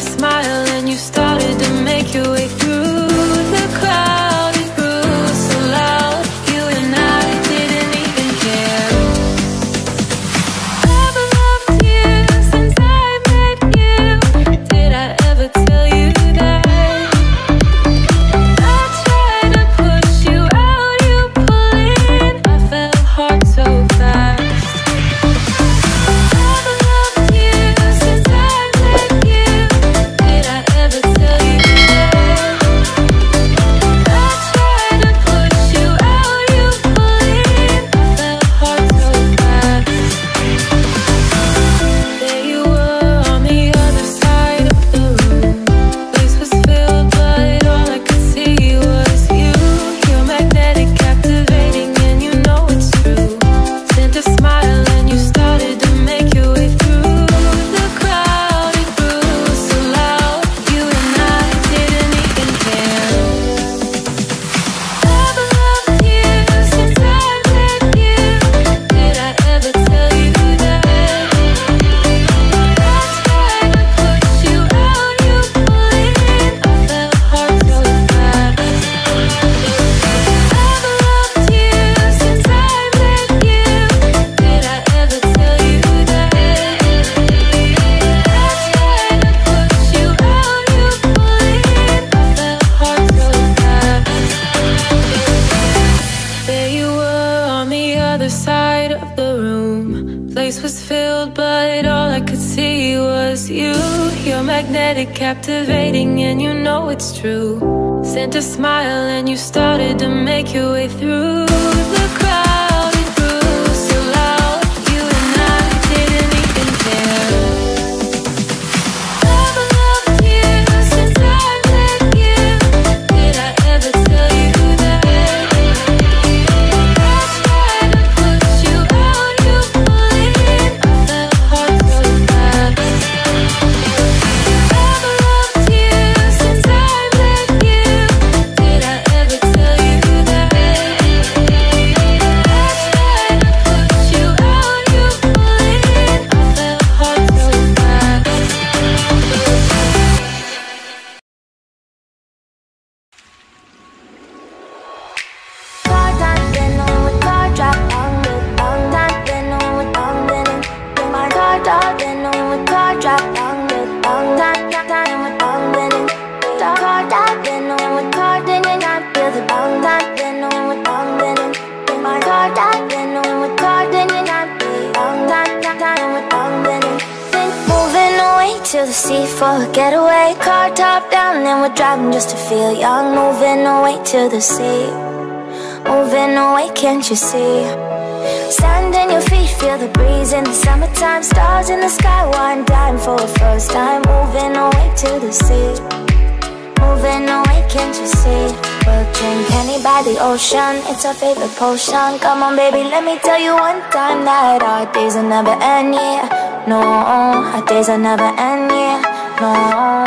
smile and you started to make your way through the crowd. was filled, but all I could see was you. You're magnetic, captivating, and you know it's true. Sent a smile and you started to make your way through the for a getaway Car top down and we're driving just to feel young. Moving away to the sea. Moving away, can't you see? Sand in your feet, feel the breeze in the summertime. Stars in the sky, one dime for a first time. Moving away to the sea. Moving away, can't you see? We'll drink any by the ocean, it's our favorite potion. Come on baby, let me tell you one time That our days will never end, yeah. No, our days will never end, yeah. nó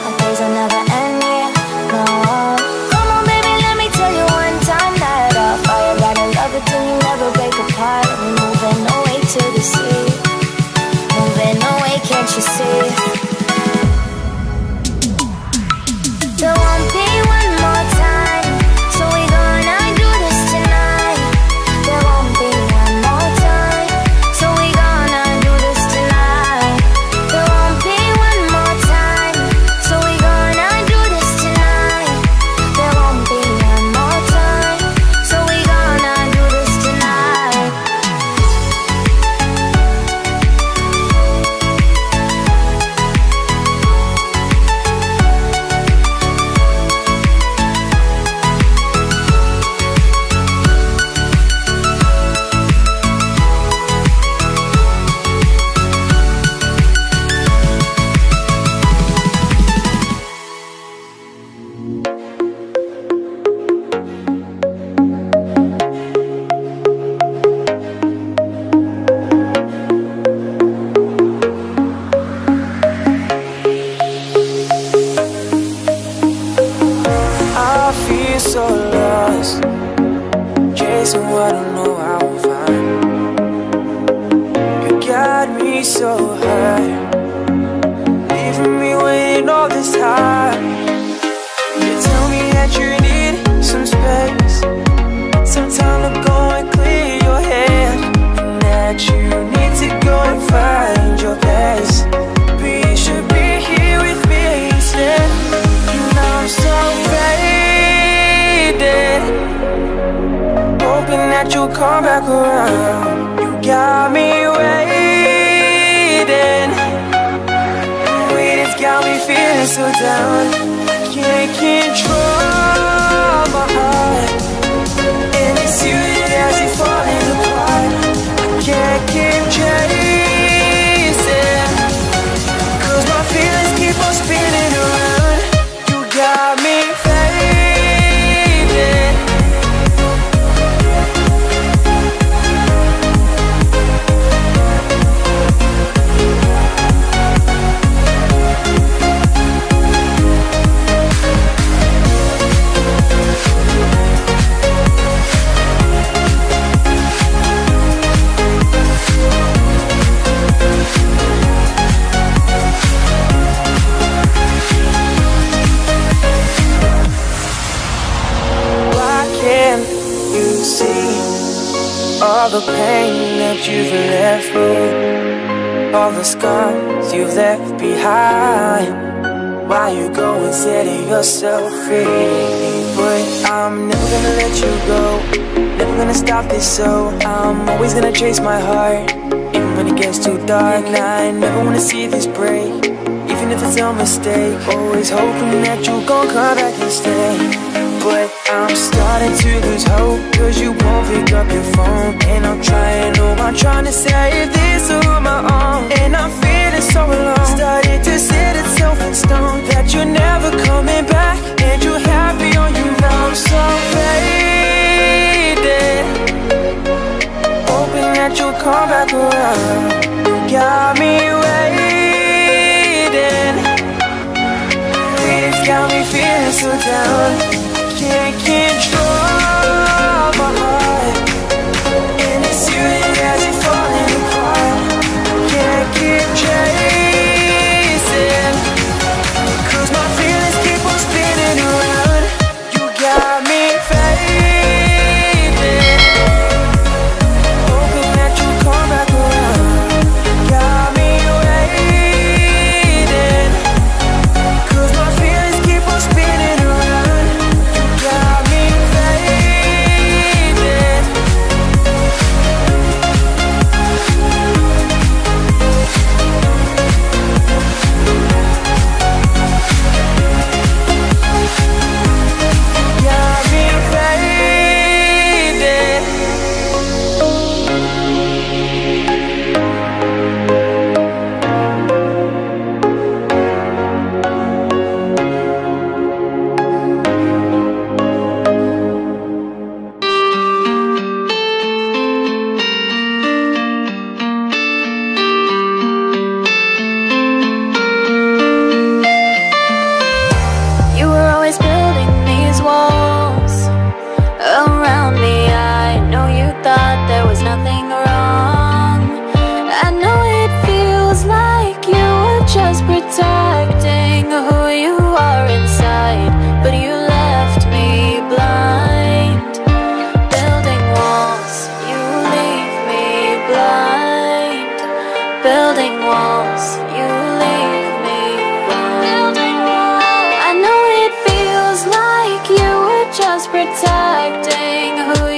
away so down, can't control. Yourself free? But I'm never gonna let you go. Never gonna stop this so I'm always gonna chase my heart. Even when it gets too dark And I never wanna see this break. Even if it's a mistake Always hoping that you'll gon' come back and stay. But I'm starting to lose hope Cause you so down. Can't control just protecting who